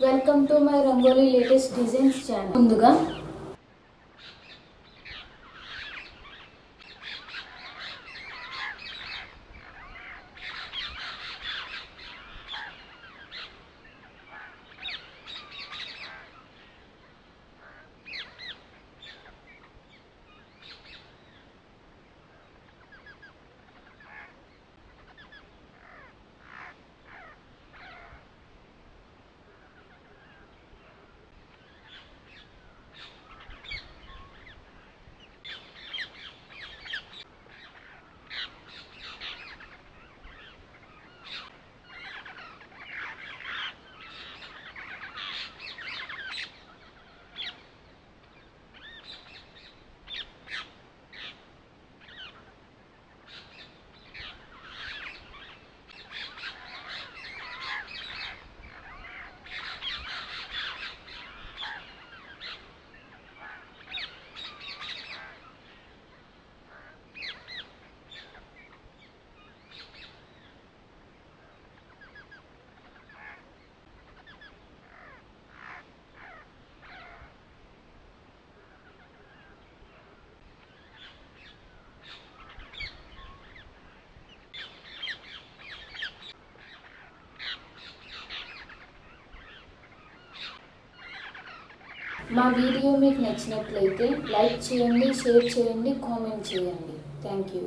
welcome to my rangoli latest designs channel ముందుగా మా video మీకు నచ్చినట్లయితే లైక్ చేయండి షేర్ చేయండి కామెంట్ చేయండి. Thank you.